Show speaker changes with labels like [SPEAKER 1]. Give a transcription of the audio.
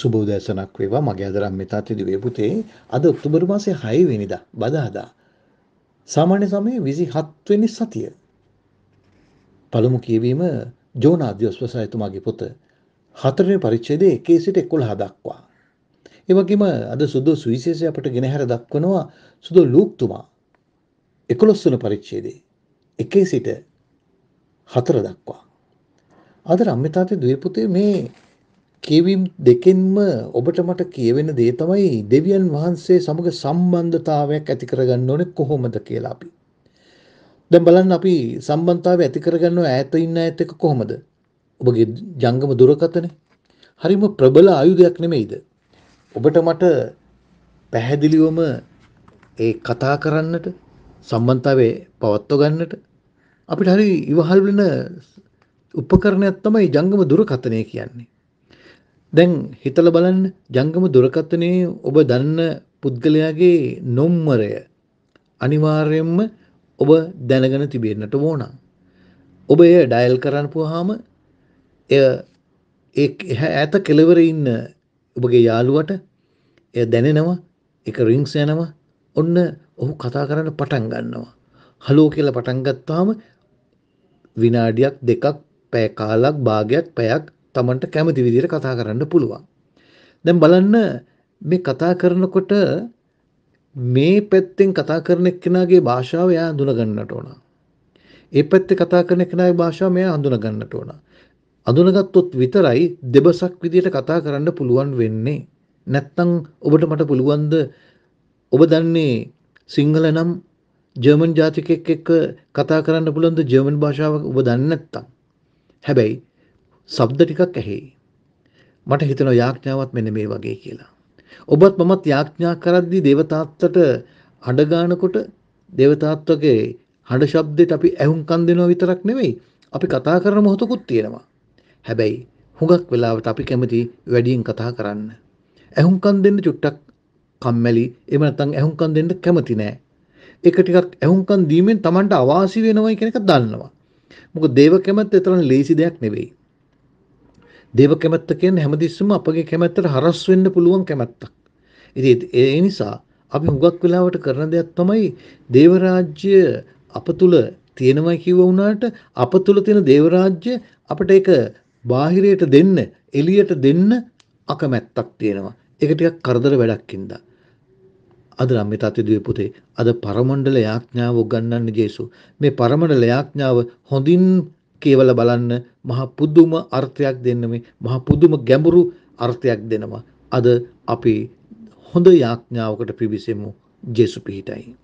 [SPEAKER 1] සුබ උදෑසනක් වේවා. මගේ අදරම් මෙතාති දිවේ පුතේ. අද ඔක්තෝබර් මාසේ 6 වෙනිදා බදාදා සාමාන්‍ය සමයේ 27 වෙනි සතිය. පළමු කියවීම ජෝනා දියස්වසයතුමාගේ පොත. හතරවෙනි පරිච්ඡේදයේ 1 සිට 11 දක්වා. ඒ වගේම අද සුදු සුවිශේෂය අපට ගෙනහැර දක්වනවා සුදු ලූක්තුමා. 11 වෙනි පරිච්ඡේදයේ 1 සිට 4 දක්වා. අද රම්මිතාතේ දුවේ පුතේ මේ කියවීම් දෙකෙන්ම ඔබට මට කියවෙන දේ තමයි දෙවියන් වහන්සේ සමග සම්බන්ධතාවයක් ඇති කරගන්න ඕනේ කොහොමද කියලා අපි. දැන් බලන්න අපි සම්බන්ධතාවය ඇති කරගන්නව ඈත ඉන්න ඈත එක කොහොමද? ඔබගේ ජංගම දුරකථනේ. හරිම ප්‍රබල ආයුධයක් නෙමෙයිද? ඔබට මට පැහැදිලිවම ඒ කතා කරන්නට සම්බන්ධතාවය පවත්ව ගන්නට අපිට හරි ඉවහල් වෙන උපකරණයක් තමයි ජංගම දුරකථනය කියන්නේ. දැන් හිතලා බලන්න ජංගම දුරකථනයේ ඔබ දන්න පුද්ගලයාගේ නොම්බරය අනිවාර්යයෙන්ම ඔබ දැනගෙන තිබෙන්නට ඕන. ඔබ එය ඩයල් කරන්නපුවාම එය ඒ ඈත කෙළවර ඉන්න ඔබගේ යාළුවට එය දැනෙනවා ඒක රින්ග්ස් යනවා ඔන්න ඔහු කතා කරන්න පටන් ගන්නවා. හලෝ කියලා පටන් ගත්තාම විනාඩියක් දෙකක් පැය කාලක් භාගයක් පැයක් Tamanට කැමති විදිහට කතා කරන්න පුළුවන්. දැන් බලන්න මේ කතා කරනකොට මේ පැත්තෙන් කතා කරන එක්කෙනාගේ භාෂාව එයා හඳුන ගන්නට ඕන. ඒ පැත්තේ කතා කරන එක්කෙනාගේ භාෂාව මෙයා හඳුන ගන්නට ඕන. අඳුනගත්තොත් විතරයි දෙබසක් විදිහට කතා කරන්න පුළුවන් වෙන්නේ. නැත්තම් ඔබට මට පුළුවන්ද ඔබ දන්නේ සිංහල නම් ජර්මන් ජාතිකයෙක් එක්ක කතා කරන්න පුළුවන්ද ජර්මන් භාෂාව ඔබ දන්නේ නැත්තම්. හැබැයි ශබ්ද ටිකක් ඇහි. මට හිතෙනවා යාඥාවත් මෙන්න මේ වගේ කියලා. ඔබත් මමත් යාඥා කරද්දී දේවතාත්තට හඬ ගන්නකොට දේවතාත්තගේ හඬ ශබ්දෙට අපි ඇහුම්කන් දෙනවා විතරක් නෙවෙයි අපි කතා කරන මොහොතකුත් තියෙනවා. හැබැයි හුඟක් වෙලාවට අපි කැමති වැඩියෙන් කතා කරන්න. ඇහුම්කන් දෙන්න චුට්ටක් කම්මැලි එහෙම නැත්නම් ඇහුම්කන් දෙන්න කැමති නෑ. ඒක ටිකක් ඇහුම්කන් දීමෙන් Tamanට අවාසි වෙනවයි කියන එක දන්නවා. මොකද දේව කැමැත්ත තරම් ලේසි දෙයක් නෙවෙයි. දේව කැමැත්ත කියන්නේ හැමතිස්සෙම අපගේ කැමැත්තට හරස් වෙන්න පුළුවන් කැමැත්තක්. ඉතින් ඒ නිසා අපි හුඟක් වෙලාවට කරන දෙයක් තමයි දේව රාජ්‍ය අප තුල තියෙනවා කිව්ව වුණාට අප තුල තියෙන දේව රාජ්‍ය අපිට ඒක බාහිරයට දෙන්න එළියට දෙන්න අකමැත්තක් තියෙනවා. ඒක ටිකක් කරදර වැඩක්ින්ද. අද නම් මේ තාත්තේ පුතේ අද පරමණ්ඩල යාඥාව උගන්වන්නේ ජේසු. මේ පරමණ්ඩල යාඥාව හොඳින් කියවලා බලන්න මහ පුදුම අර්ථයක් දෙන්න මේ මහ පුදුම ගැඹුරු අර්ථයක් දෙනවා. අද අපි හොඳ යාඥාවකට පිවිසෙමු ජේසු පිහිටයි.